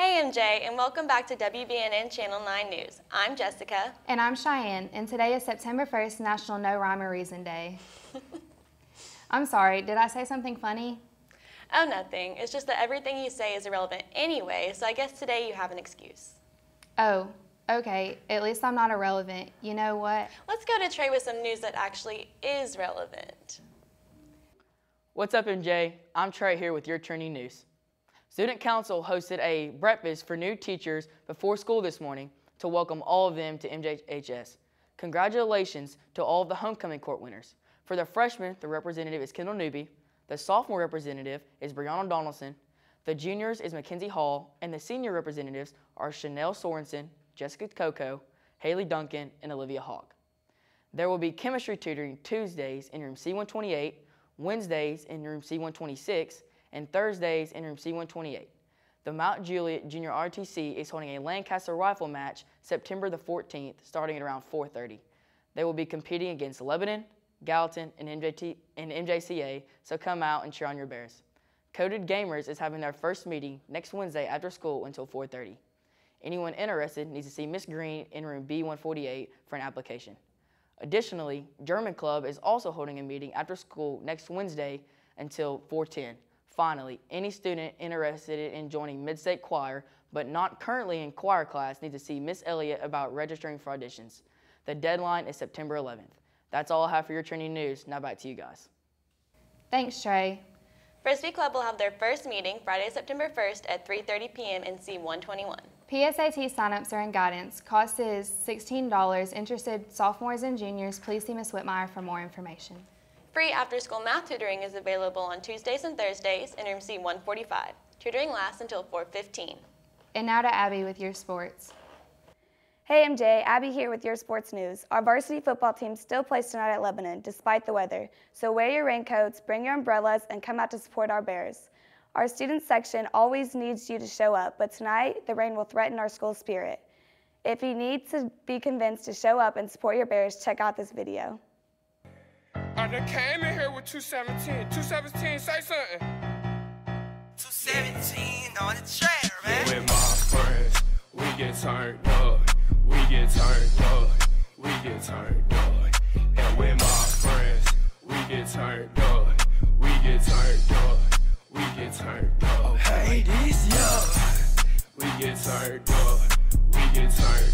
Hey MJ, and welcome back to WBNN Channel 9 News. I'm Jessica. And I'm Cheyenne, and today is September 1st, National No Rhyme or Reason Day. I'm sorry, did I say something funny? Oh, nothing. It's just that everything you say is irrelevant anyway, so I guess today you have an excuse. Oh, okay. At least I'm not irrelevant. You know what? Let's go to Trey with some news that actually is relevant. What's up, MJ? I'm Trey here with your trending news. Student Council hosted a breakfast for new teachers before school this morning to welcome all of them to MJHS. Congratulations to all of the homecoming court winners. For the freshmen, the representative is Kendall Newby, the sophomore representative is Brianna Donaldson, the juniors is Mackenzie Hall, and the senior representatives are Chanel Sorensen, Jessica Coco, Haley Duncan, and Olivia Hawk. There will be chemistry tutoring Tuesdays in room C128, Wednesdays in room C126, and Thursdays in room C128. The Mount Juliet Junior ROTC is holding a Lancaster rifle match September the 14th starting at around 4.30. They will be competing against Lebanon, Gallatin, and, MJT, and MJCA, so come out and cheer on your Bears. Coded Gamers is having their first meeting next Wednesday after school until 4.30. Anyone interested needs to see Miss Green in room B148 for an application. Additionally, German Club is also holding a meeting after school next Wednesday until 410. Finally, any student interested in joining Midstate Choir but not currently in choir class needs to see Miss Elliott about registering for auditions. The deadline is September 11th. That's all I have for your trending news. Now back to you guys. Thanks, Trey. Frisbee Club will have their first meeting Friday, September 1st at 3.30 p.m. in C121. PSAT signups are in guidance. Cost is $16. Interested sophomores and juniors, please see Ms. Whitmire for more information. Free after-school math tutoring is available on Tuesdays and Thursdays in room C145. Tutoring lasts until 4.15. And now to Abby with your sports. Hey MJ, Abby here with your sports news. Our varsity football team still plays tonight at Lebanon despite the weather, so wear your raincoats, bring your umbrellas, and come out to support our Bears. Our student section always needs you to show up, but tonight the rain will threaten our school spirit. If you need to be convinced to show up and support your Bears, check out this video. I done came in here with 217. 217, say something. 217 on the track, man. With my friends, we get turned up. We get turned up. We get turned up. And with my friends, we get turned up. We get turned up. We get turned up. Hey, this yo. We get turned up. We get turned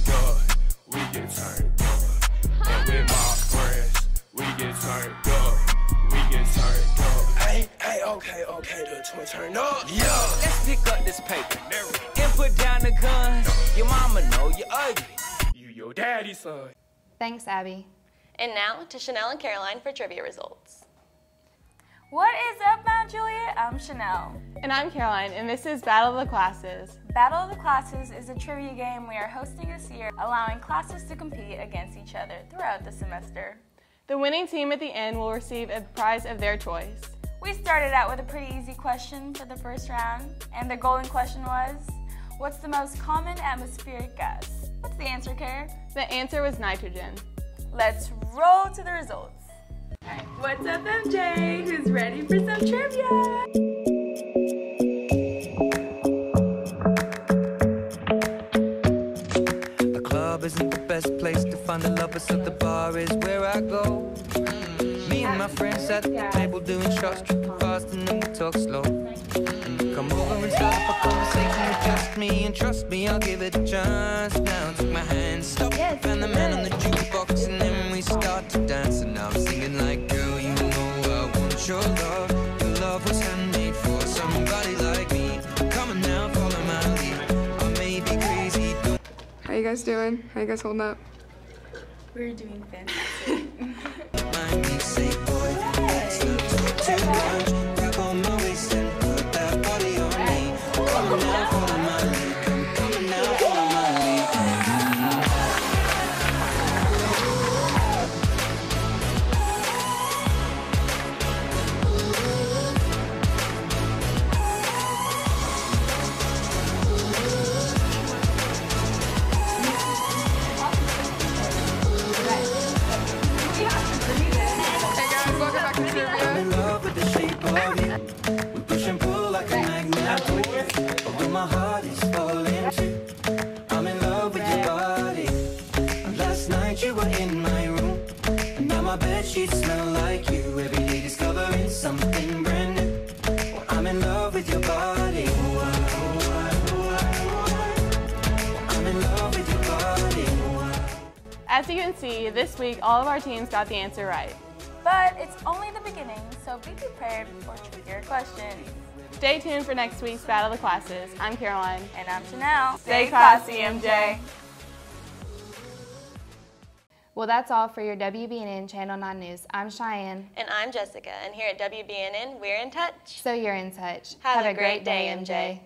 You your daddy's son. Thanks, Abby. And now to Chanel and Caroline for trivia results. What is up, Mount Juliet? I'm Chanel. And I'm Caroline, and this is Battle of the Classes. Battle of the Classes is a trivia game we are hosting this year, allowing classes to compete against each other throughout the semester. The winning team at the end will receive a prize of their choice. We started out with a pretty easy question for the first round, and the golden question was, what's the most common atmospheric gas? Answer, Care? The answer was nitrogen. Let's roll to the results. What's up, MJ? Who's ready for some trivia? Isn't the best place to find the lovers, so the bar is where I go. Me and my friends at the table doing shots, tripping fast, and then we talk slow. Come over and start up a conversation with just me, and trust me, I'll give it a chance. Now take my hand, stop, and the man on the jukebox, and then we start to dance. And now I'm singing like, girl, you know I want your love. Your love was handmade for somebody like me. Come on now, follow my lead. I may be crazy, don't How you guys doing? How you guys holding up? We're doing fantastic. Too much. My bed sheets smell like you. Every day discovering something brand new. Well, I'm in love with your body. Ooh, ah, ooh, ah, ooh, ah, ooh, ah. I'm in love with your body. Ooh, ah. As you can see, this week all of our teams got the answer right. But it's only the beginning, so be prepared for trickier questions. Stay tuned for next week's Battle of the Classes. I'm Caroline. And I'm Chanel. Stay classy, MJ. Well, that's all for your WBNN Channel 9 News. I'm Cheyenne. And I'm Jessica, and here at WBNN, we're in touch. So you're in touch. Have a great day, MJ.